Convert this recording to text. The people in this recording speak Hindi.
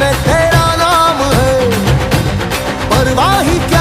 में तेरा नाम है। परवाही क्या